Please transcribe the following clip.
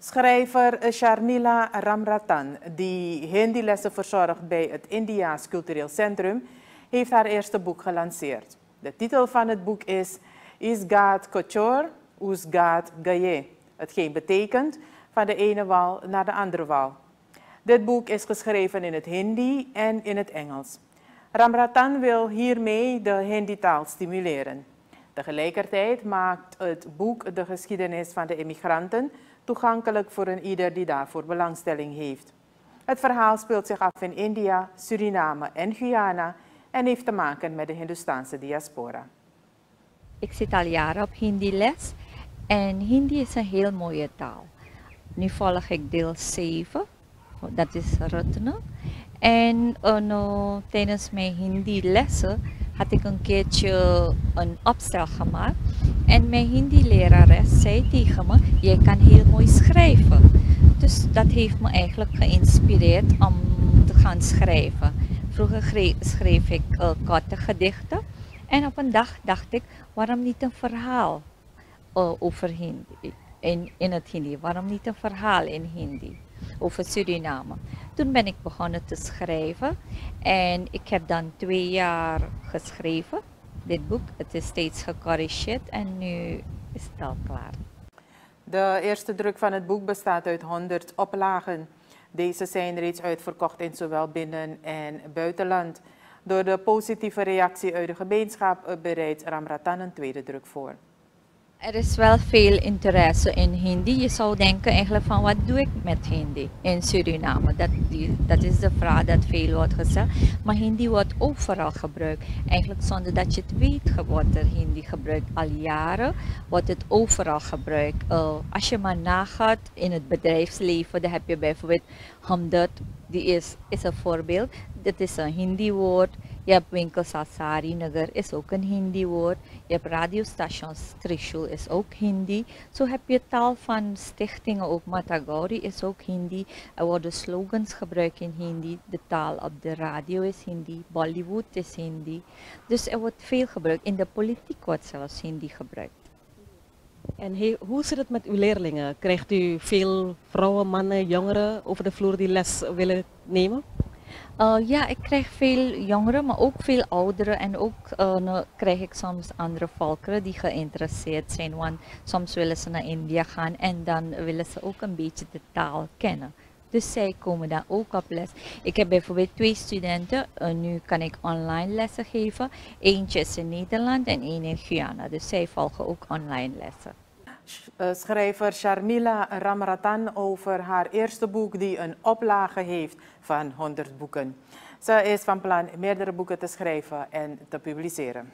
Schrijver Sharmila Ramratan, die Hindi-lessen verzorgt bij het Indiaas Cultureel Centrum, heeft haar eerste boek gelanceerd. De titel van het boek is Isgaat Kochor, Usgaat Gaye, hetgeen betekent van de ene wal naar de andere wal. Dit boek is geschreven in het Hindi en in het Engels. Ramratan wil hiermee de Hindi-taal stimuleren. Tegelijkertijd maakt het boek de geschiedenis van de immigranten toegankelijk voor een ieder die daarvoor belangstelling heeft. Het verhaal speelt zich af in India, Suriname en Guyana en heeft te maken met de Hindustaanse diaspora. Ik zit al jaren op Hindi-les en Hindi is een heel mooie taal. Nu volg ik deel 7, dat is Ratna. En uh, tijdens mijn Hindi-lessen had ik een keertje een opstel gemaakt. En mijn Hindi-lerares zei tegen me, jij kan heel mooi schrijven. Dus dat heeft me eigenlijk geïnspireerd om te gaan schrijven. Vroeger schreef ik uh, korte gedichten. En op een dag dacht ik, waarom niet een verhaal uh, over Hindi, in, in het Hindi? Waarom niet een verhaal in Hindi? over Suriname. Toen ben ik begonnen te schrijven en ik heb dan twee jaar geschreven, dit boek. Het is steeds gecorrigeerd en nu is het al klaar. De eerste druk van het boek bestaat uit 100 oplagen. Deze zijn reeds uitverkocht in zowel binnen- en buitenland. Door de positieve reactie uit de gemeenschap bereidt Ramratan een tweede druk voor. Er is wel veel interesse in Hindi. Je zou denken eigenlijk van wat doe ik met Hindi in Suriname? Dat, dat is de vraag dat veel wordt gezegd. Maar Hindi wordt overal gebruikt. Eigenlijk zonder dat je het weet wordt er Hindi gebruikt. Al jaren wordt het overal gebruikt. Uh, als je maar nagaat in het bedrijfsleven, dan heb je bijvoorbeeld Hamdard. Die is, is een voorbeeld. Dit is een Hindi woord. Sari Nagar, is ook een Hindi woord. Je hebt radiostations, Trishul is ook Hindi. Zo heb je taal van stichtingen, ook Matagori is ook Hindi. Er worden slogans gebruikt in Hindi. De taal op de radio is Hindi, Bollywood is Hindi. Dus er wordt veel gebruikt. In de politiek wordt zelfs Hindi gebruikt. En hoe zit het met uw leerlingen? Krijgt u veel vrouwen, mannen, jongeren over de vloer die les willen nemen? Uh, ja, ik krijg veel jongeren, maar ook veel ouderen. En ook uh, krijg ik soms andere volkeren die geïnteresseerd zijn. Want soms willen ze naar India gaan en dan willen ze ook een beetje de taal kennen. Dus zij komen dan ook op les. Ik heb bijvoorbeeld twee studenten. Uh, nu kan ik online lessen geven. Eentje is in Nederland en één in Guyana. Dus zij volgen ook online lessen. Eh, schrijver Sharmila Ramratan over haar eerste boek die een oplage heeft van 100 boeken. Ze is van plan meerdere boeken te schrijven en te publiceren.